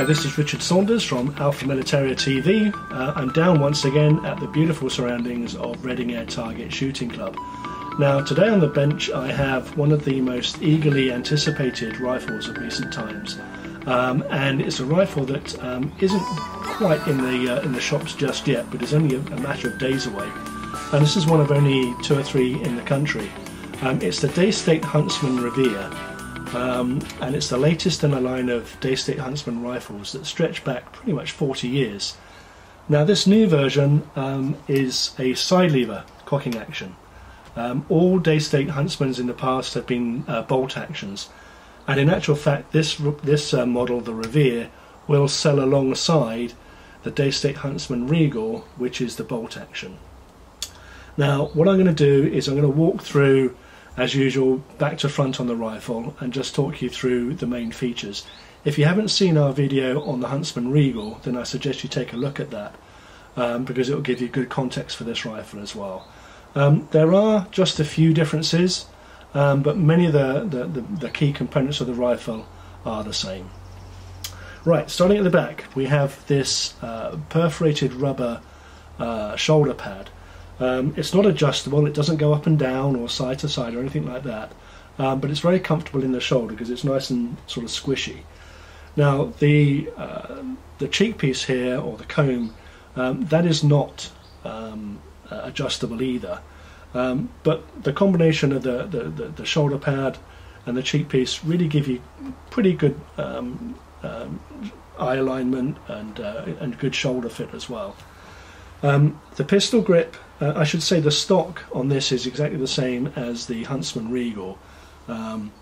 Hi, this is Richard Saunders from Alpha Militaria TV. Uh, I'm down once again at the beautiful surroundings of Reading Air Target Shooting Club. Now, today on the bench I have one of the most eagerly anticipated rifles of recent times. Um, and it's a rifle that um, not quite in the uh, in the shops just yet, but is only a, a, matter of days away. And this is one of only two or three in the country. Um, it's the Daystate Huntsman Revere, um, and it's the latest in a line of Daystate Huntsman rifles that stretch back pretty much 40 years. Now this new version um, is a side lever cocking action. Um, all Daystate Huntsmans in the past have been uh, bolt actions, and in actual fact this, this uh, model, the Revere, will sell alongside the Daystate Huntsman Regal, which is the bolt action. Now what I'm going to do is I'm going to walk through as usual, back to front on the rifle and just talk you through the main features. If you haven't seen our video on the Huntsman Regal, then I suggest you take a look at that um, because it will give you good context for this rifle as well. Um, there are just a few differences, um, but many of the, the, the, the, key components of the rifle are the same. Right, starting at the back, we have this uh, perforated rubber uh, shoulder pad um, it's not adjustable, it doesn't go up and down or side to side or anything like that, um, but it's very comfortable in the shoulder because it's nice and sort of squishy. Now the uh, the cheek piece here or the comb um, that is not um, adjustable either, um, but the combination of the, the, the, the, shoulder pad and the cheek piece really give you pretty good eye alignment and uh, and good shoulder fit as well. Um, the pistol grip, uh, I should say the stock on this is exactly the same as the Huntsman Regal. Um,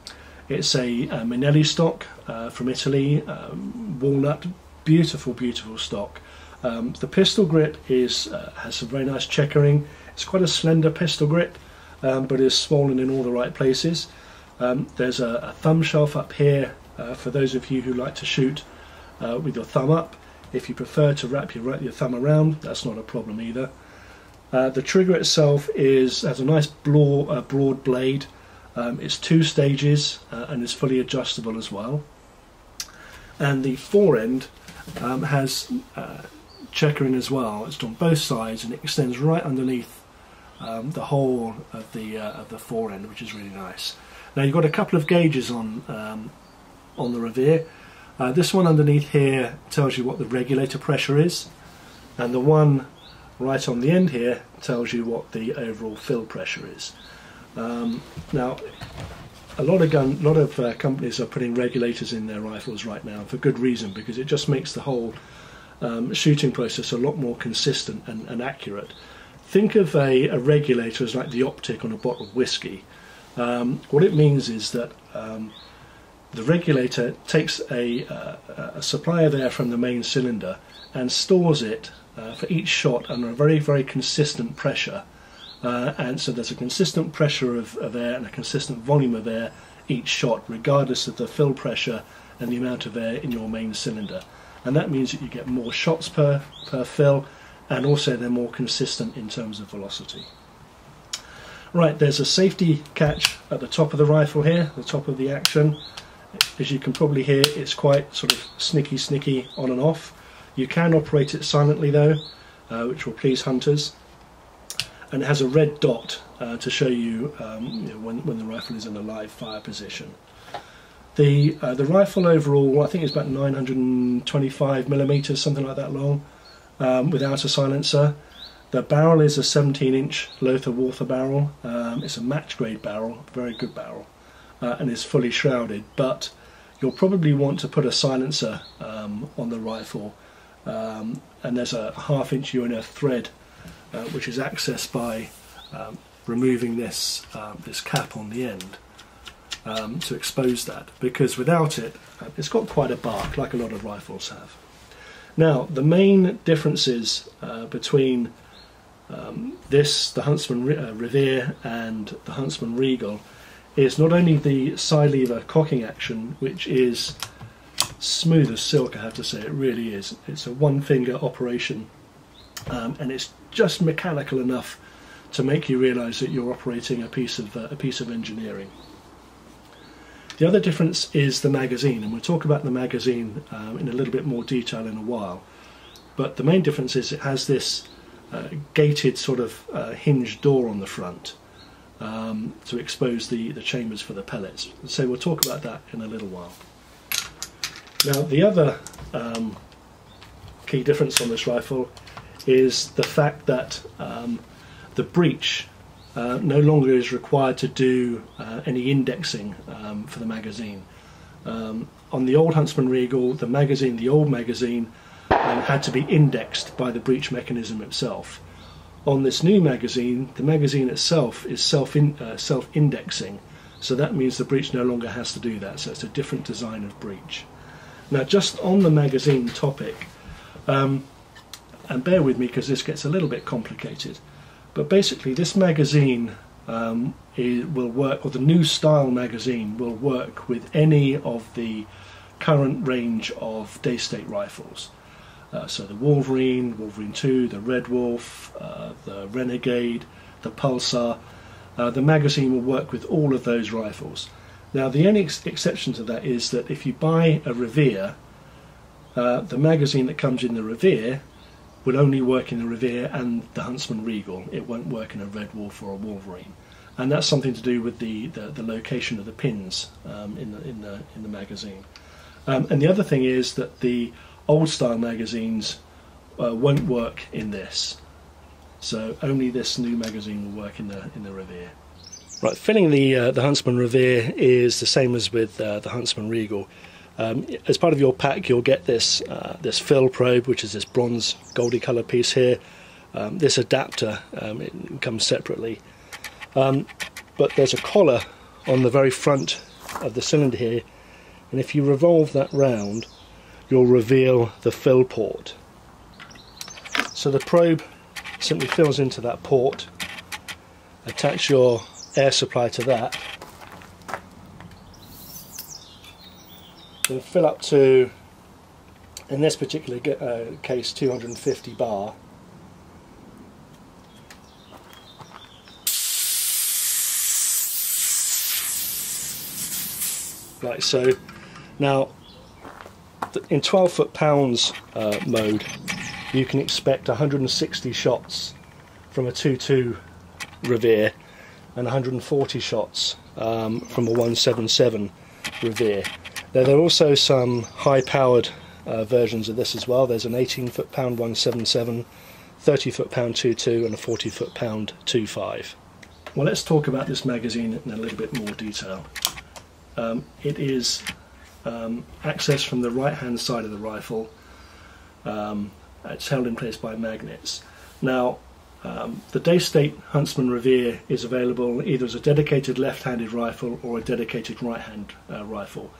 it's a, a, Minelli stock uh, from Italy, um, walnut, beautiful, beautiful stock. Um, the pistol grip is uh, has some very nice checkering. It's quite a slender pistol grip, um, but is swollen in all the right places. Um, there's a, a, thumb shelf up here uh, for those of you who like to shoot uh, with your thumb up. If you prefer to wrap your, your thumb around, that's not a problem either. Uh, the trigger itself is has a nice broad, uh, broad blade. Um, it's two stages uh, and is fully adjustable as well. And the forend um, has uh, checkering as well. It's on both sides and it extends right underneath um, the whole of the uh, of the forend, which is really nice. Now you've got a couple of gauges on um, on the Revere. Uh, this one underneath here tells you what the regulator pressure is and the one right on the end here tells you what the overall fill pressure is. Um, now a lot of gun, lot of uh, companies are putting regulators in their rifles right now for good reason because it just makes the whole um, shooting process a lot more consistent and, and accurate. Think of a, a, regulator as like the optic on a bottle of whiskey. Um, what it means is that um, the regulator takes a, uh, a, supply of air from the main cylinder and stores it uh, for each shot under a very, very consistent pressure. Uh, and so there's a consistent pressure of, of air and a consistent volume of air each shot, regardless of the fill pressure and the amount of air in your main cylinder. And that means that you get more shots per, per fill and also they're more consistent in terms of velocity. Right, there's a safety catch at the top of the rifle here, the top of the action. As you can probably hear, it's quite sort of snicky, snicky on and off. You can operate it silently though, uh, which will please hunters. And it has a red dot uh, to show you, um, you know, when, when the rifle is in a live fire position. The, uh, the rifle overall, I think it's about 925 millimeters, something like that long, um, without a silencer. The barrel is a 17 inch Lothar Walther barrel. Um, it's a match grade barrel, very good barrel uh, and is fully shrouded but you'll probably want to put a silencer um, on the rifle um, and there's a half inch UNF thread uh, which is accessed by um, removing this uh, this cap on the end um, to expose that because without it uh, it's got quite a bark like a lot of rifles have. Now the main differences uh, between um, this, the Huntsman Revere and the Huntsman Regal is not only the side lever cocking action, which is smooth as silk, I have to say, it really is. It's a one finger operation um, and it's just mechanical enough to make you realise that you're operating a piece of uh, a piece of engineering. The other difference is the magazine, and we'll talk about the magazine um, in a little bit more detail in a while. But the main difference is it has this uh, gated sort of uh, hinged door on the front um, to expose the, the chambers for the pellets. So we'll talk about that in a little while. Now the other um, key difference on this rifle is the fact that um, the breech uh, no longer is required to do uh, any indexing um, for the magazine. Um, on the old Huntsman Regal, the magazine, the old magazine, um, had to be indexed by the breech mechanism itself. On this new magazine, the magazine itself is self in, uh, self indexing, so that means the breech no longer has to do that. So it's a different design of breech. Now, just on the magazine topic, um, and bear with me because this gets a little bit complicated, but basically, this magazine um, will work, or the new style magazine will work with any of the current range of Daystate rifles. Uh, so the Wolverine, Wolverine 2, the Red Wolf, uh, the Renegade, the Pulsar. Uh, the magazine will work with all of those rifles. Now, the only ex exception to that is that if you buy a Revere, uh, the magazine that comes in the Revere will only work in the Revere and the Huntsman Regal. It won't work in a Red Wolf or a Wolverine, and that's something to do with the, the, the location of the pins um, in the in the in the magazine. Um, and the other thing is that the old style magazines uh, won't work in this, so only this new magazine will work in the in the Revere. Right, filling the uh, the Huntsman Revere is the same as with uh, the Huntsman Regal. Um, as part of your pack, you'll get this uh, this fill probe, which is this bronze goldy colour piece here. Um, this adapter um, it comes separately, um, but there's a collar on the very front of the cylinder here, and if you revolve that round, you'll reveal the fill port. So the probe simply fills into that port. Attach your air supply to that. Then fill up to in this particular uh, case 250 bar. Like so now in 12 foot pounds uh, mode you can expect 160 shots from a 2-2 Revere and 140 shots um, from a 177 Revere. Now, there are also some high powered uh, versions of this as well. There's an 18 foot pound 177, 30 foot pound 22, and a 40 foot pound 25. Well, let's talk about this magazine in a little bit more detail. Um, it is um, accessed from the right hand side of the rifle. Um, it's held in place by magnets. Now, um, the Daystate Huntsman Revere is available either as a dedicated left-handed rifle or a dedicated right-hand uh, rifle.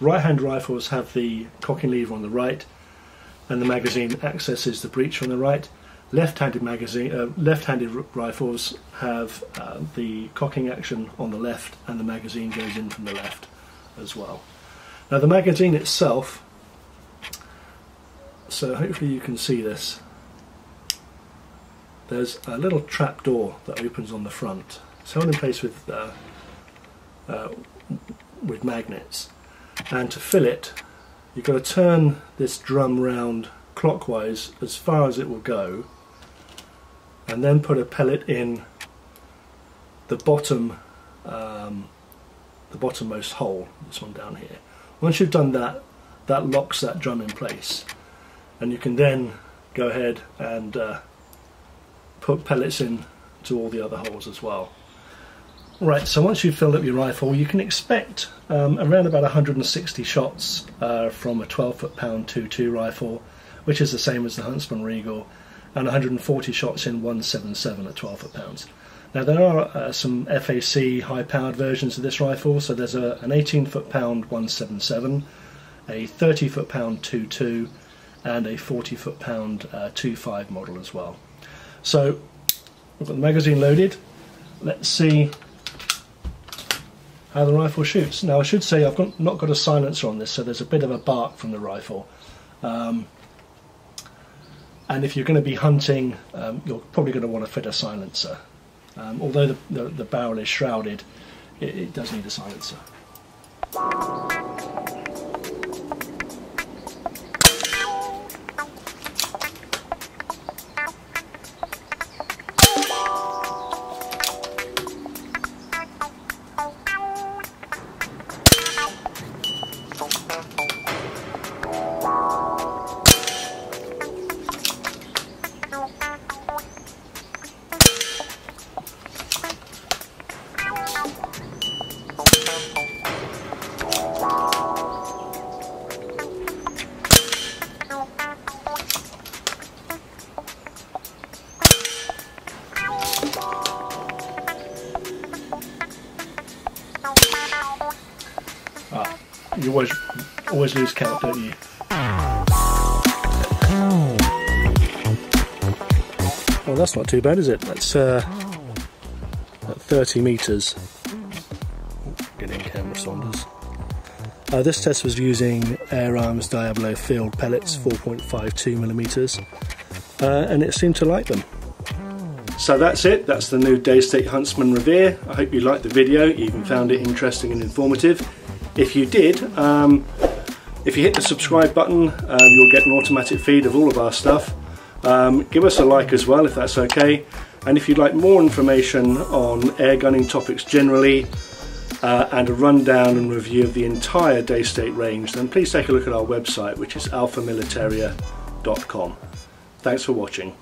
Right-hand rifles have the cocking lever on the right, and the magazine accesses the breech on the right. Left-handed magazine, uh, left-handed rifles have uh, the cocking action on the left, and the magazine goes in from the left as well. Now the magazine itself, so hopefully you can see this there's a little trap door that opens on the front. It's held in place with uh, uh, with magnets, and to fill it, you've got to turn this drum round clockwise as far as it will go, and then put a pellet in the bottom, um, the bottommost hole. This one down here. Once you've done that, that locks that drum in place, and you can then go ahead and uh, put pellets in to all the other holes as well. Right, so once you've filled up your rifle, you can expect um, around about 160 shots uh, from a 12 foot pound 2.2 rifle, which is the same as the Huntsman Regal, and 140 shots in 177 at 12 foot pounds. Now there are uh, some FAC high powered versions of this rifle, so there's a, an 18 foot pound 177, a 30 foot pound 2.2, and a 40 foot pound uh, 2.5 model as well. So we've got the magazine loaded. Let's see how the rifle shoots. Now I should say I've got, not got a silencer on this, so there's a bit of a bark from the rifle. Um, and if you're going to be hunting, um, you're probably going to want to fit a silencer. Um, although the, the, the, barrel is shrouded, it, it does need a silencer. You always always lose count, don't you? Well, that's not too bad, is it? That's uh, at 30 meters. Getting camera saunders. Uh, this test was using Air Arms Diablo field pellets, 4.52 millimeters, uh, and it seemed to like them. So that's it, that's the new Daystate Huntsman Revere. I hope you liked the video, you even found it interesting and informative. If you did, um, if you hit the subscribe button, um, you'll get an automatic feed of all of our stuff. Um, give us a like as well if that's okay. And if you'd like more information on air gunning topics generally, uh, and a rundown and review of the entire Daystate range, then please take a look at our website, which is alphamilitaria.com. Thanks for watching.